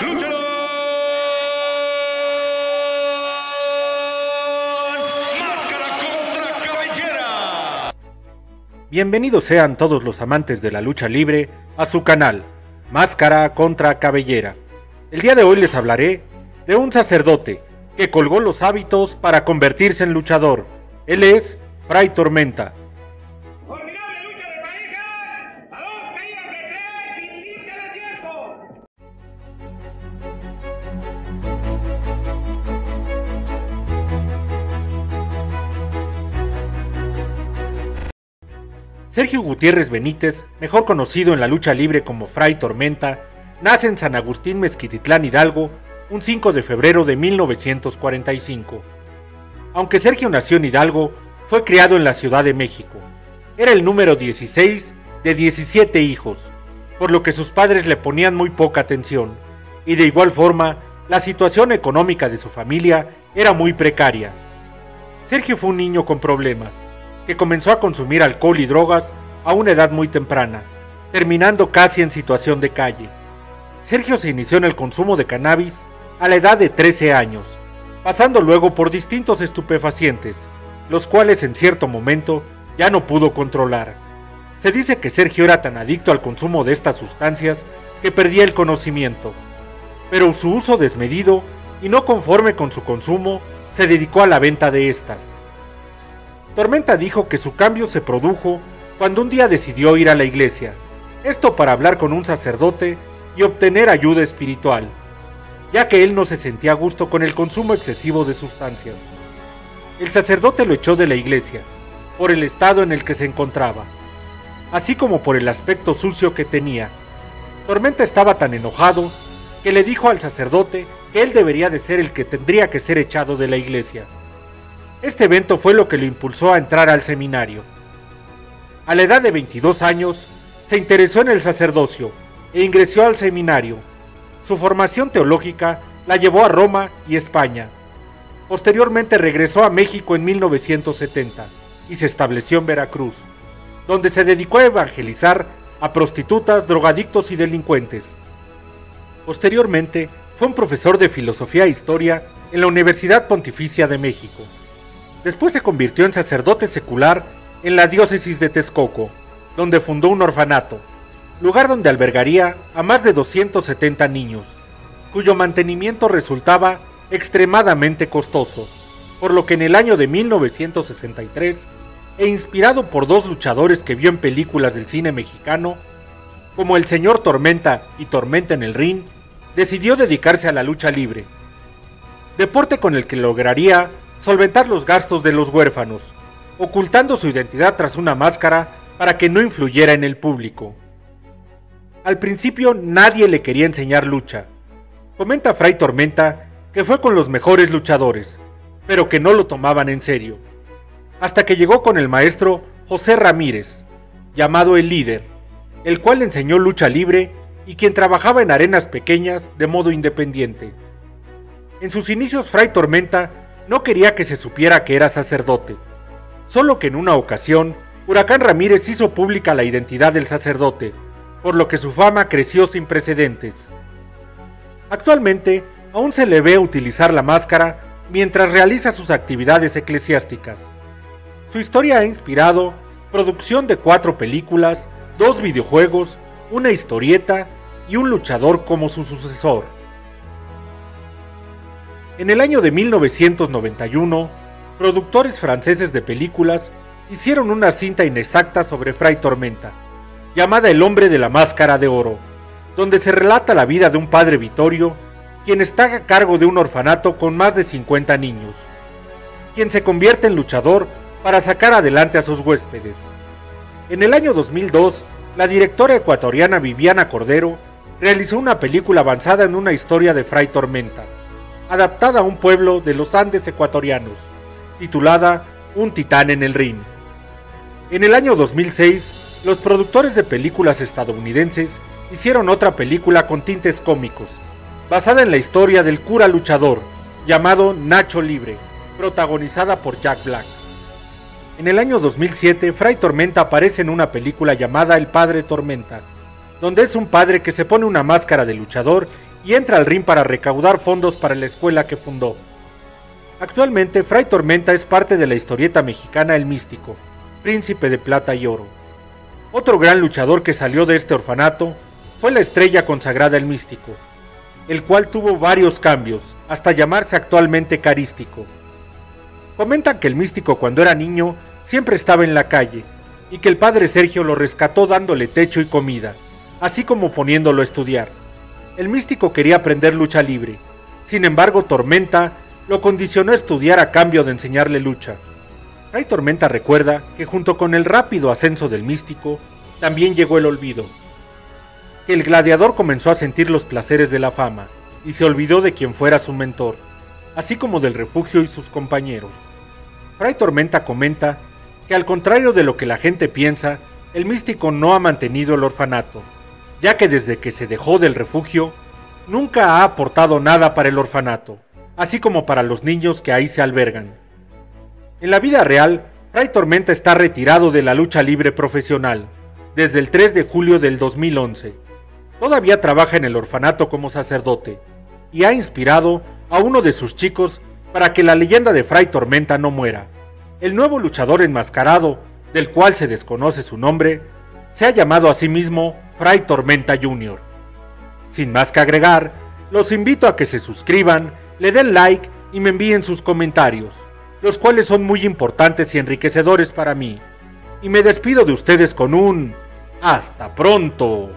Máscara contra cabellera. Bienvenidos sean todos los amantes de la lucha libre a su canal, Máscara contra Cabellera. El día de hoy les hablaré de un sacerdote que colgó los hábitos para convertirse en luchador. Él es Fray Tormenta. Sergio Gutiérrez Benítez, mejor conocido en la lucha libre como Fray Tormenta, nace en San Agustín Mezquititlán Hidalgo un 5 de febrero de 1945. Aunque Sergio nació en Hidalgo, fue criado en la Ciudad de México. Era el número 16 de 17 hijos, por lo que sus padres le ponían muy poca atención, y de igual forma, la situación económica de su familia era muy precaria. Sergio fue un niño con problemas, que comenzó a consumir alcohol y drogas a una edad muy temprana, terminando casi en situación de calle. Sergio se inició en el consumo de cannabis a la edad de 13 años, pasando luego por distintos estupefacientes, los cuales en cierto momento ya no pudo controlar. Se dice que Sergio era tan adicto al consumo de estas sustancias que perdía el conocimiento, pero su uso desmedido y no conforme con su consumo, se dedicó a la venta de estas. Tormenta dijo que su cambio se produjo cuando un día decidió ir a la iglesia, esto para hablar con un sacerdote y obtener ayuda espiritual, ya que él no se sentía a gusto con el consumo excesivo de sustancias. El sacerdote lo echó de la iglesia, por el estado en el que se encontraba, así como por el aspecto sucio que tenía. Tormenta estaba tan enojado que le dijo al sacerdote que él debería de ser el que tendría que ser echado de la iglesia. Este evento fue lo que lo impulsó a entrar al seminario. A la edad de 22 años, se interesó en el sacerdocio e ingresó al seminario. Su formación teológica la llevó a Roma y España. Posteriormente regresó a México en 1970 y se estableció en Veracruz, donde se dedicó a evangelizar a prostitutas, drogadictos y delincuentes. Posteriormente, fue un profesor de filosofía e historia en la Universidad Pontificia de México. Después se convirtió en sacerdote secular en la diócesis de Texcoco, donde fundó un orfanato, lugar donde albergaría a más de 270 niños, cuyo mantenimiento resultaba extremadamente costoso, por lo que en el año de 1963, e inspirado por dos luchadores que vio en películas del cine mexicano, como el señor Tormenta y Tormenta en el Ring, decidió dedicarse a la lucha libre, deporte con el que lograría solventar los gastos de los huérfanos, ocultando su identidad tras una máscara para que no influyera en el público. Al principio nadie le quería enseñar lucha. Comenta Fray Tormenta que fue con los mejores luchadores, pero que no lo tomaban en serio. Hasta que llegó con el maestro José Ramírez, llamado el líder, el cual enseñó lucha libre y quien trabajaba en arenas pequeñas de modo independiente. En sus inicios Fray Tormenta no quería que se supiera que era sacerdote, solo que en una ocasión Huracán Ramírez hizo pública la identidad del sacerdote, por lo que su fama creció sin precedentes. Actualmente, aún se le ve utilizar la máscara mientras realiza sus actividades eclesiásticas. Su historia ha inspirado producción de cuatro películas, dos videojuegos, una historieta y un luchador como su sucesor. En el año de 1991, productores franceses de películas hicieron una cinta inexacta sobre Fray Tormenta, llamada El hombre de la máscara de oro, donde se relata la vida de un padre Vittorio, quien está a cargo de un orfanato con más de 50 niños, quien se convierte en luchador para sacar adelante a sus huéspedes. En el año 2002, la directora ecuatoriana Viviana Cordero realizó una película avanzada en una historia de Fray Tormenta, adaptada a un pueblo de los Andes ecuatorianos, titulada Un titán en el ring. En el año 2006, los productores de películas estadounidenses hicieron otra película con tintes cómicos, basada en la historia del cura luchador, llamado Nacho Libre, protagonizada por Jack Black. En el año 2007, Fray Tormenta aparece en una película llamada El Padre Tormenta, donde es un padre que se pone una máscara de luchador y entra al ring para recaudar fondos para la escuela que fundó. Actualmente, Fray Tormenta es parte de la historieta mexicana El Místico, príncipe de plata y oro. Otro gran luchador que salió de este orfanato fue la estrella consagrada El Místico, el cual tuvo varios cambios, hasta llamarse actualmente Carístico. Comentan que el Místico cuando era niño siempre estaba en la calle, y que el padre Sergio lo rescató dándole techo y comida, así como poniéndolo a estudiar. El Místico quería aprender lucha libre, sin embargo Tormenta lo condicionó a estudiar a cambio de enseñarle lucha. Ray Tormenta recuerda que junto con el rápido ascenso del místico, también llegó el olvido. El gladiador comenzó a sentir los placeres de la fama y se olvidó de quien fuera su mentor, así como del refugio y sus compañeros. Fray Tormenta comenta que al contrario de lo que la gente piensa, el místico no ha mantenido el orfanato, ya que desde que se dejó del refugio, nunca ha aportado nada para el orfanato, así como para los niños que ahí se albergan. En la vida real, Fray Tormenta está retirado de la lucha libre profesional desde el 3 de julio del 2011. Todavía trabaja en el orfanato como sacerdote y ha inspirado a uno de sus chicos para que la leyenda de Fray Tormenta no muera. El nuevo luchador enmascarado, del cual se desconoce su nombre, se ha llamado a sí mismo Fray Tormenta Jr. Sin más que agregar, los invito a que se suscriban, le den like y me envíen sus comentarios los cuales son muy importantes y enriquecedores para mí. Y me despido de ustedes con un... Hasta pronto.